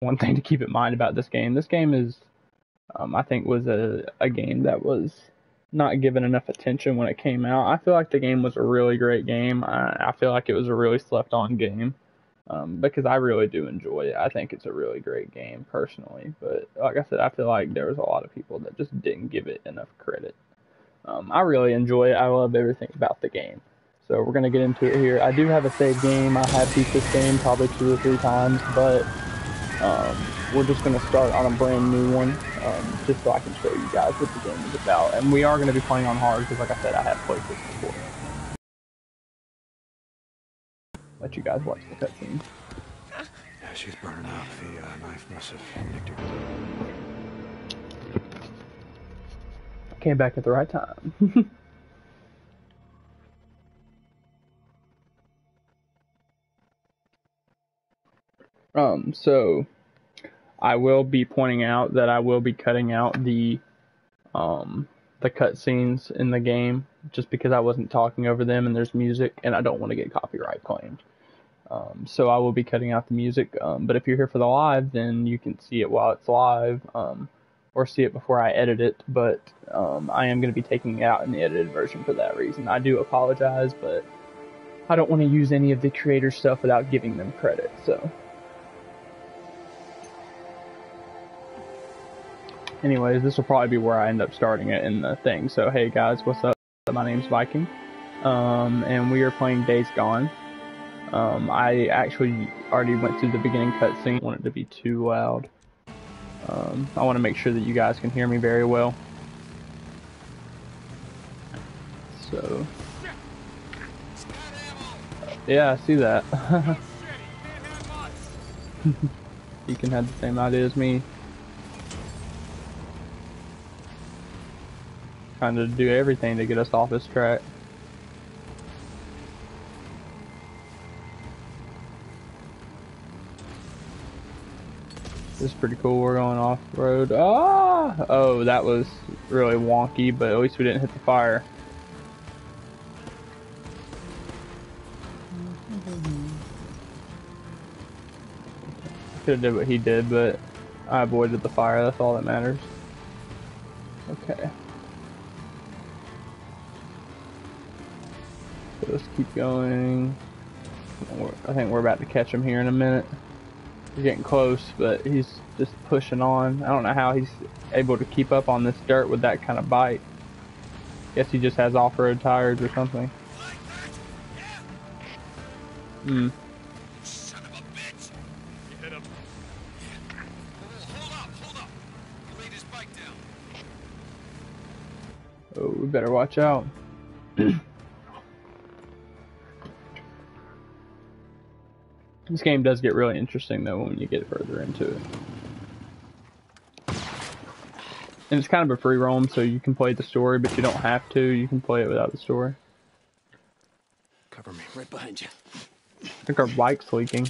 one thing to keep in mind about this game. This game is, um, I think, was a, a game that was not given enough attention when it came out. I feel like the game was a really great game. I, I feel like it was a really slept on game um, because I really do enjoy it. I think it's a really great game personally. But like I said, I feel like there was a lot of people that just didn't give it enough credit. Um, I really enjoy it. I love everything about the game. So we're gonna get into it here. I do have a save game. I have beat this game probably two or three times, but um, we're just gonna start on a brand new one, um, just so I can show you guys what the game is about. And we are gonna be playing on hard because, like I said, I have played this before. Let you guys watch the cutscene. Yeah, she's burning up. The uh, knife must have nicked her. Came back at the right time. Um, so I will be pointing out that I will be cutting out the um the cutscenes in the game just because I wasn't talking over them and there's music and I don't want to get copyright claimed. Um, so I will be cutting out the music. Um, but if you're here for the live, then you can see it while it's live, um, or see it before I edit it. But um, I am going to be taking it out in the edited version for that reason. I do apologize, but I don't want to use any of the creator stuff without giving them credit. So. Anyways, this will probably be where I end up starting it in the thing. So, hey guys, what's up? My name's Viking, um, and we are playing Days Gone. Um, I actually already went through the beginning cutscene. I Want it to be too loud. Um, I want to make sure that you guys can hear me very well. So, yeah, I see that. you can have the same idea as me. Trying to do everything to get us off this track. This is pretty cool. We're going off road. Ah! Oh, that was really wonky, but at least we didn't hit the fire. Could have did what he did, but I avoided the fire. That's all that matters. Okay. Keep going. I think we're about to catch him here in a minute. We're getting close, but he's just pushing on. I don't know how he's able to keep up on this dirt with that kind of bite. Guess he just has off-road tires or something. Hmm. Oh, we better watch out. This game does get really interesting though when you get further into it. And it's kind of a free roam, so you can play the story, but you don't have to. You can play it without the story. Cover me, right behind you. I think our bike's leaking.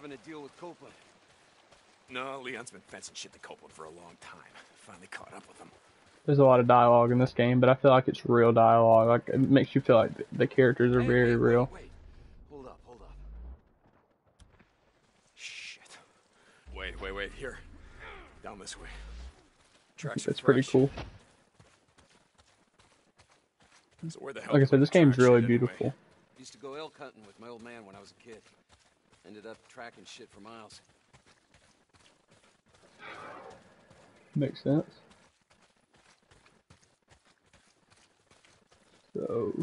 Having to deal with Copeland. No, Leon's been fencing shit to Copeland for a long time. Finally caught up with him. There's a lot of dialogue in this game, but I feel like it's real dialogue. Like it makes you feel like the characters are hey, very wait, real. Wait, wait. Hold up, hold up. Shit. Wait, wait, wait. Here. Down this way. Tracks That's pretty cool. So where the hell Like I said, this game's really beautiful. Anyway? Used to go elk hunting with my old man when I was a kid. Ended up tracking shit for miles. Makes sense. So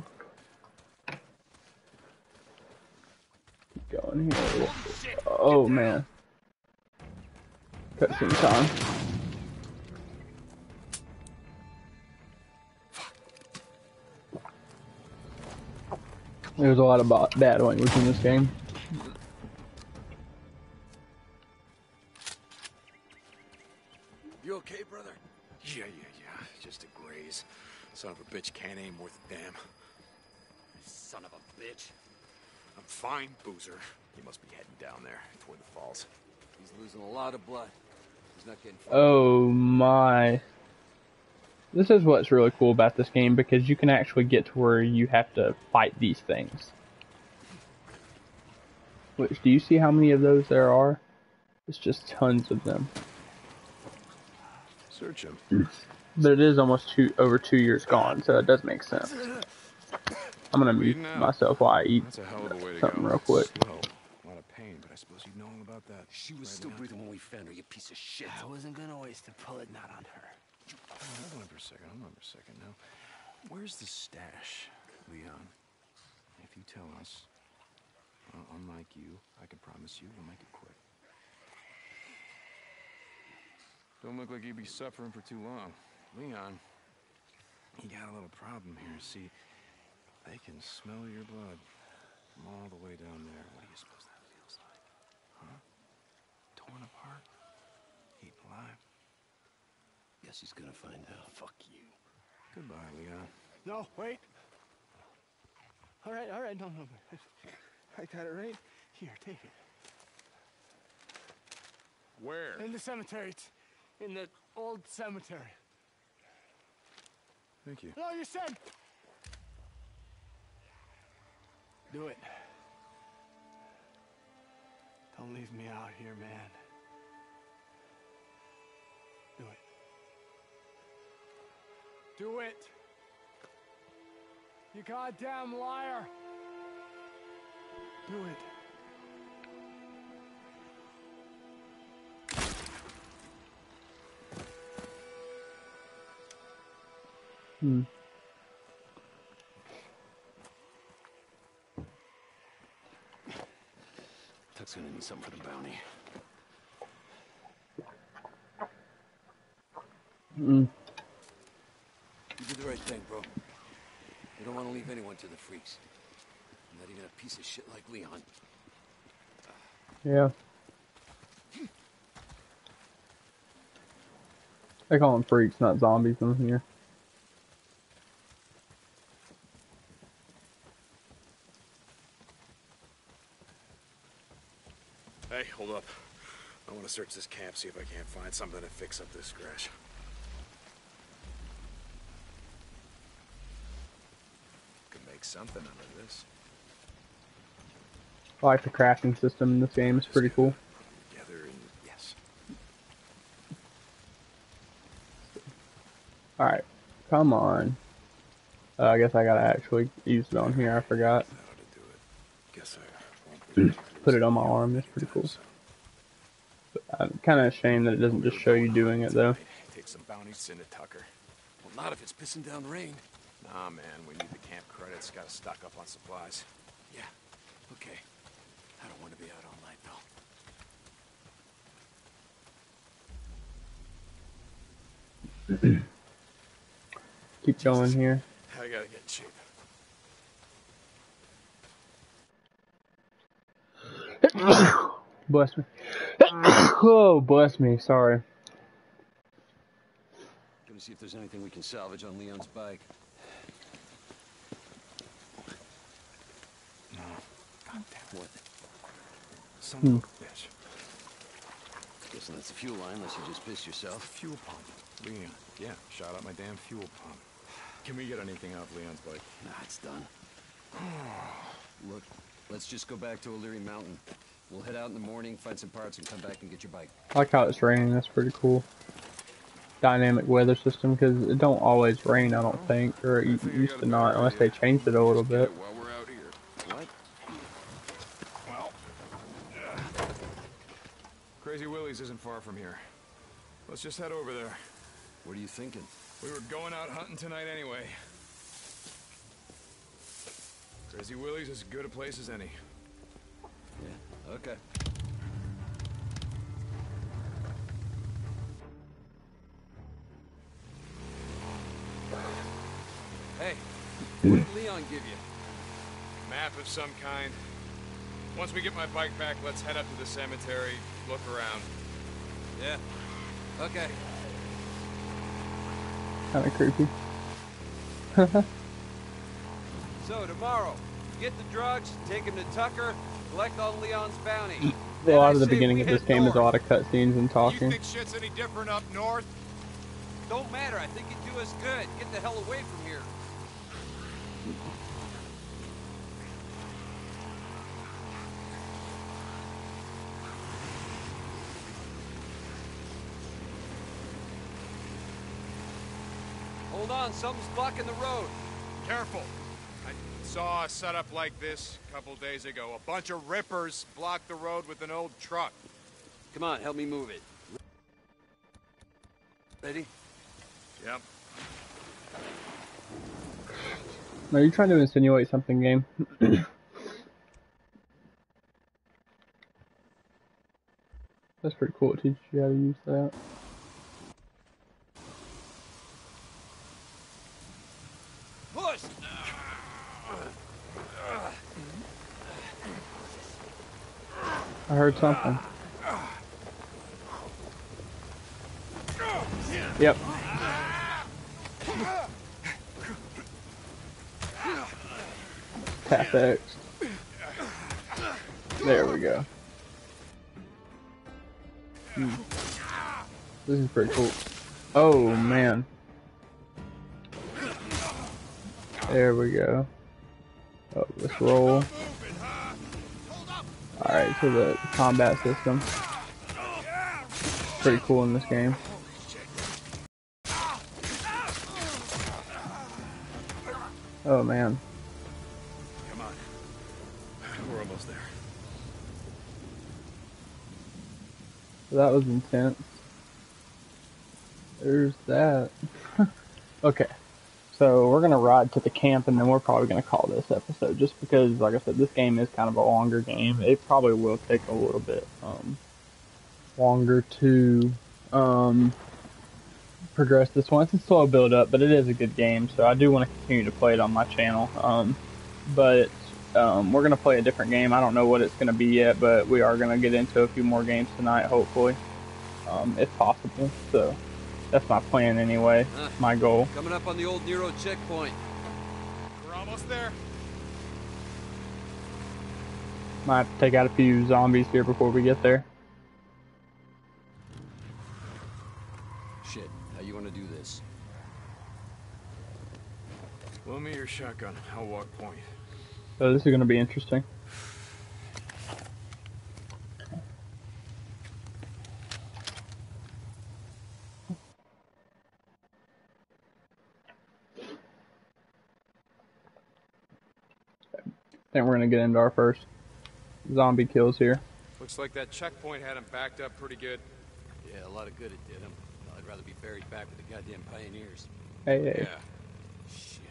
keep going here. Oh man. Cutscene time. There's a lot of bad language in this game. Boozer. He must be heading down there toward the falls. He's losing a lot of blood. He's not getting. Oh my. This is what's really cool about this game because you can actually get to where you have to fight these things. Which, do you see how many of those there are? It's just tons of them. Search him. But it is almost two over two years gone, so it does make sense. I'm gonna mute myself while I eat That's a hell of a way to something go. real quick. Slow. A lot of pain, but I suppose you'd know all about that. She was right still now. breathing when we found her. You piece of shit. I wasn't gonna waste a bullet not on her. Hold on for a second. Hold on for a second now. Where's the stash, Leon? If you tell us, uh, unlike you, I can promise you we'll make it quick. Don't look like you'd be suffering for too long. Leon, you got a little problem here. See, they can smell your blood from all the way down there. What do you suppose that feels like? Huh? Torn apart? Eaten alive? Guess he's gonna find out. Fuck you. Goodbye, Leon. No, wait. All right, all right, no, no. no. I got it right here. Take it. Where? In the cemetery. It's in the old cemetery. Thank you. No, you said. Do it. Don't leave me out here, man. Do it. Do it. You goddamn liar. Do it. Hmm. Tuck's gonna need something for the bounty. Mm. You did the right thing, bro. You don't want to leave anyone to the freaks. Not even a piece of shit like Leon. Yeah. They call them freaks, not zombies in here. Hey, hold up. I want to search this camp, see if I can't find something to fix up this crash. Could make something out of this. I like the crafting system in this game. It's pretty cool. Yes. Alright. Come on. Uh, I guess I gotta actually use it on here. I forgot. That ought to do it. Guess I Put it on my arm. That's pretty cool. I'm kind of ashamed that it doesn't just show you doing it, though. Take some bounties, send it Tucker. Well, not if it's pissing down rain. Nah, man, we need the camp credits. Gotta stock up on supplies. Yeah. Okay. I don't want to be out all night, though. Keep going here. I gotta get in shape. Bless me. oh, bless me. Sorry. Gonna see if there's anything we can salvage on Leon's bike. No. God damn What? Son Hmm. of a bitch. Guessing that's the fuel line, unless you just pissed yourself. Fuel pump. Leon. Yeah, shot out my damn fuel pump. Can we get anything off Leon's bike? Nah, it's done. Look, let's just go back to O'Leary Mountain. We'll head out in the morning, find some parts, and come back and get your bike. I like how it's raining. That's pretty cool. Dynamic weather system because it don't always rain. I don't think, or it think used to not, unless they changed it a little bit. While we're out here. What? Well, Crazy Willie's isn't far from here. Let's just head over there. What are you thinking? We were going out hunting tonight anyway. Crazy Willie's as good a place as any. Yeah, okay. Hey, what did Leon give you? Map of some kind. Once we get my bike back, let's head up to the cemetery, look around. Yeah. Okay. kind of creepy. So tomorrow, get the drugs, take him to Tucker, collect all Leon's bounty. a lot of the beginning of this head game is a lot of cutscenes and You talking. think shit's any different up north? Don't matter. I think it'd do us good. Get the hell away from here. Hold on, something's blocking the road. Careful. I saw a setup like this a couple days ago. A bunch of rippers blocked the road with an old truck. Come on, help me move it. Ready? Yep. Are you trying to insinuate something, game? That's pretty cool. It teaches you how to use that. Push! I heard something. Yep. Tap X. There we go. Hmm. This is pretty cool. Oh man. There we go. Oh, let's roll. Alright, so the combat system. Pretty cool in this game. Oh man. Come on. We're almost there. That was intense. There's that. okay. So we're gonna ride to the camp and then we're probably gonna call this episode just because like I said, this game is kind of a longer game. It probably will take a little bit um longer to um progress this one. It's a slow build up, but it is a good game, so I do want to continue to play it on my channel. Um but um, we're gonna play a different game. I don't know what it's gonna be yet, but we are gonna get into a few more games tonight, hopefully, um, if possible. So that's my plan anyway. Huh. My goal. Coming up on the old Nero checkpoint. We're almost there. Might have to take out a few zombies here before we get there. Shit, how you want to do this? Loan me your shotgun. I'll walk point. Oh, this is gonna be interesting. Think we're gonna get into our first zombie kills here. Looks like that checkpoint had him backed up pretty good. Yeah, a lot of good it did him. I'd rather be buried back with the goddamn pioneers. Hey, hey. Yeah. Shit.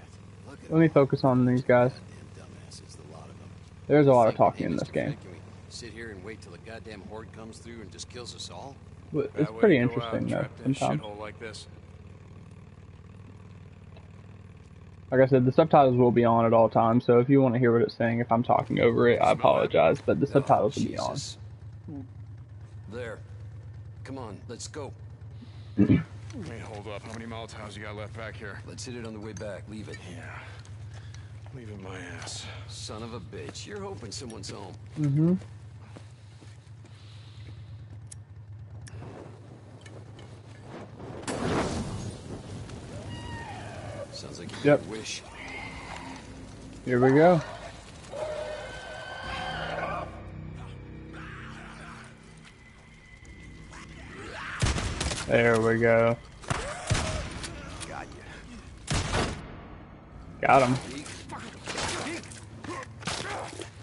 Look at Let me focus on these guys. The lot of them. There's a lot of talking in this game. Can we sit here and wait till the goddamn horde comes through and just kills us all? It's pretty to go out interesting though. trapped in a Sometimes. like this. Like I said, the subtitles will be on at all times, so if you want to hear what it's saying, if I'm talking over it, I apologize, but the subtitles will be on. There. Come on, let's go. Wait, hold up. How many Molotovs you got left back here? Let's hit it on the way back. Leave it. Yeah. Leaving my ass. Son of a bitch. You're hoping someone's home. Mm-hmm. Sounds like you Yep. a wish. Here we go. There we go. Got you. Got him.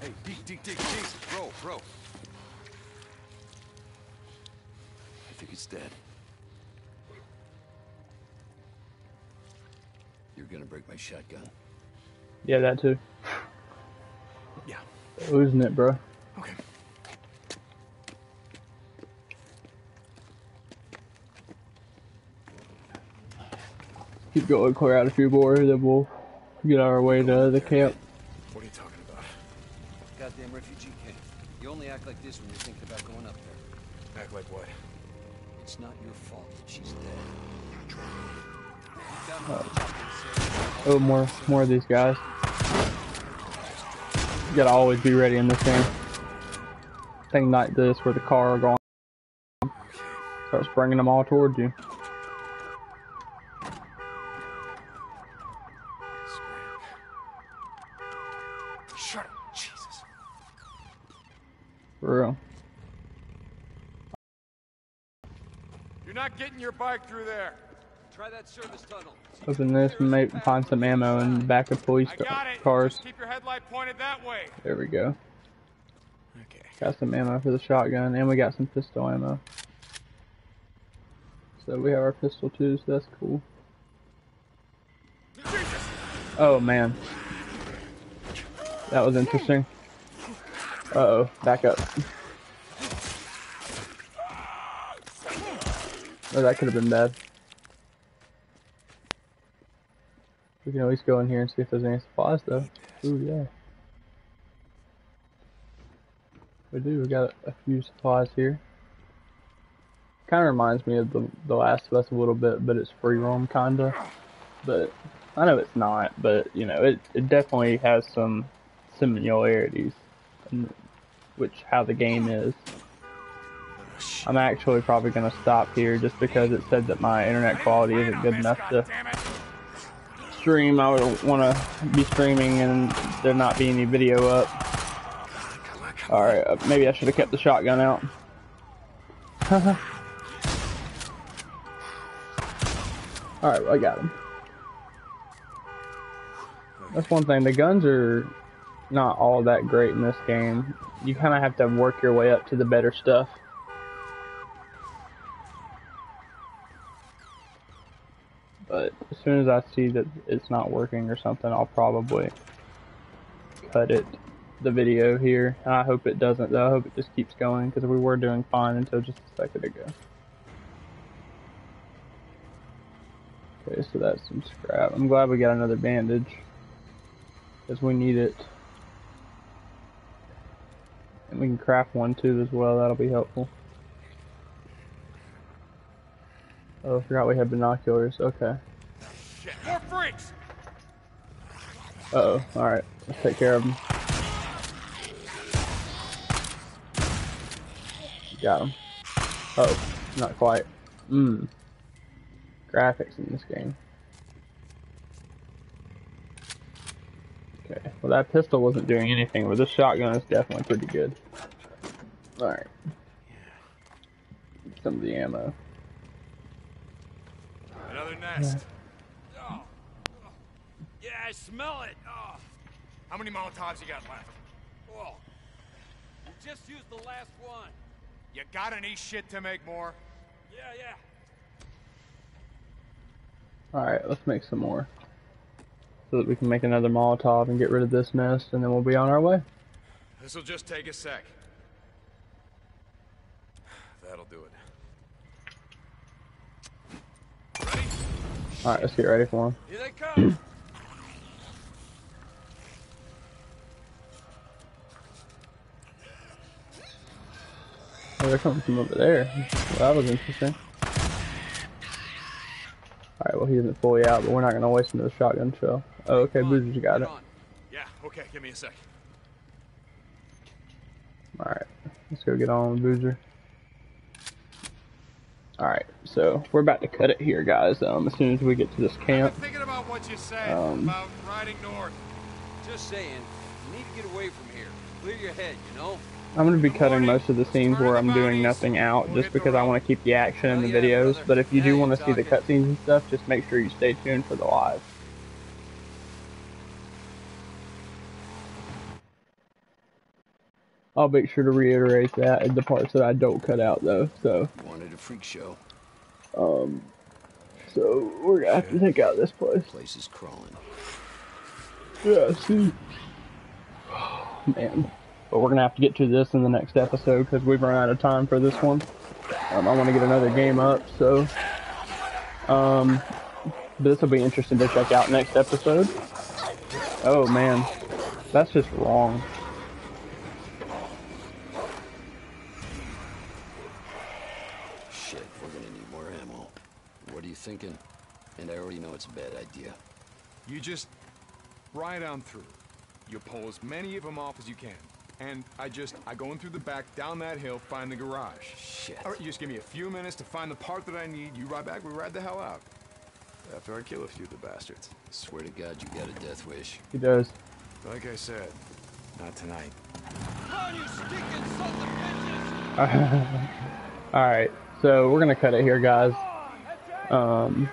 Hey, Deke, Deke, Deke, Deke. Bro, bro. I think he's dead. Break my shotgun. Yeah, that too. Yeah. Losing it, bro. Okay. Keep going, clear out a few more, then we'll get our way to the camp. What are you talking about? Goddamn refugee camp. You only act like this when you're thinking about going up there. Act like what? It's not your fault that she's dead. You Oh, more, more of these guys. You gotta always be ready in this game. Thing like this, where the car are going, starts bringing them all towards you. Shut up, Jesus. For real. You're not getting your bike through there. Try that service tunnel. Open this and may find some ammo in the back of police I got it. cars. Keep your headlight pointed that way. There we go. Okay. Got some ammo for the shotgun, and we got some pistol ammo. So we have our pistol too, so that's cool. Oh man. That was interesting. Uh oh, back up. Oh, that could have been bad. We can always go in here and see if there's any supplies though. Ooh, yeah. We do, we got a, few supplies here. Kind of reminds me of the, the Last of Us a little bit, but it's free roam kinda. But I know it's not, but you know, it, it definitely has some similarities in which how the game is. I'm actually probably gonna stop here just because it said that my internet quality isn't good enough to. Stream. I would want to be streaming and there not be any video up. Alright, uh, maybe I should have kept the shotgun out. Alright, well, I got him. That's one thing. The guns are not all that great in this game. You kind of have to work your way up to the better stuff. Soon as I see that it's not working or something, I'll probably cut it, the video here. And I hope it doesn't though. I hope it just keeps going because we were doing fine until just a second ago. Okay, so that's some scrap. I'm glad we got another bandage because we need it. And we can craft one too as well. That'll be helpful. Oh, I forgot we had binoculars. Okay. Shit. More freaks. Uh oh. Alright. Let's take care of them. Got him. Oh, not quite. Mmm. Graphics in this game. Okay. Well, that pistol wasn't doing anything, but this shotgun is definitely pretty good. Alright. Some of the ammo. Another nest. Oh. Yeah, I smell it. Oh. How many Molotovs you got left? Whoa. We just used the last one. You got any shit to make more? Yeah, yeah. Alright, let's make some more. So that we can make another Molotov and get rid of this nest, and then we'll be on our way. This'll just take a sec. That'll do it. Alright, let's get ready for him. Here they come. Oh, they're coming from over there. Well, that was interesting. Alright, well, he isn't fully out, but we're not going to waste another shotgun shell. Oh, okay, Boozer's got it. Yeah, okay, give me a sec. Alright, let's go get on with Boozer. Alright, so we're about to cut it here, guys. Um, as soon as we get to this camp. I've been thinking about what you said Um, about riding north. Just saying, you need to get away from here. Clear your head, you know? I'm going to be cutting most of the scenes where I'm doing nothing out just because I want to keep the action in the videos. But if you do want to see the cutscenes and stuff, just make sure you stay tuned for the live. I'll make sure to reiterate that in the parts that I don't cut out though. So, Wanted a freak show. um, so we're gonna have to take out this place. Place is crawling. Yeah, see. Oh, Man. But we're gonna have to get to this in the next episode because we've run out of time for this one. Um, I want to get another game up, so. Um, this will be interesting to check out next episode. Oh man, that's just wrong. Shit, we're gonna need more ammo. What are you thinking? And I already know it's a bad idea. You just ride on through. You pull as many of them off as you can. And I just, I go in through the back, down that hill, find the garage. Shit. All right, you just give me a few minutes to find the part that I need. You ride back, we ride the hell out. After I kill a few of the bastards. Swear to God, you got a death wish. He does. Like I said, not tonight. All right, so we're gonna cut it here, guys. Um,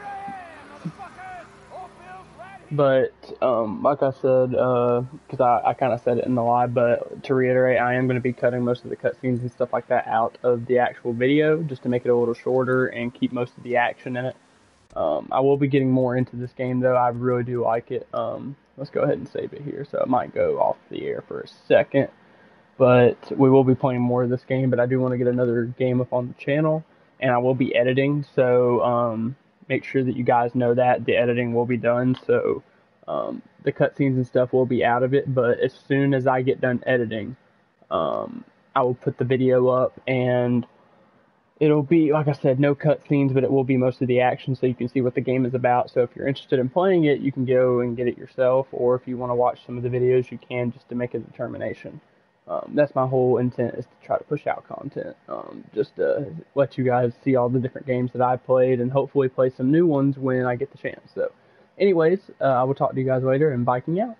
but um, like I said, because I, I kind of said it in the live, but to reiterate, I am going to be cutting most of the cutscenes and stuff like that out of the actual video just to make it a little shorter and keep most of the action in it. Um, I will be getting more into this game though. I really do like it. Um, let's go ahead and save it here, so it might go off the air for a second. But we will be playing more of this game. But I do want to get another game up on the channel, and I will be editing. So um, make sure that you guys know that the editing will be done. So um, the cutscenes and stuff will be out of it. But as soon as I get done editing, um, I will put the video up and it'll be like I said, no cutscenes, but it will be most of the action, so you can see what the game is about. So if you're interested in playing it, you can go and get it yourself, or if you want to watch some of the videos, you can just to make a determination. Um, that's my whole intent is to try to push out content, um, just to let you guys see all the different games that I played, and hopefully play some new ones when I get the chance. So, anyways, uh, I will talk to you guys later, and Viking out.